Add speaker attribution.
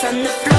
Speaker 1: from the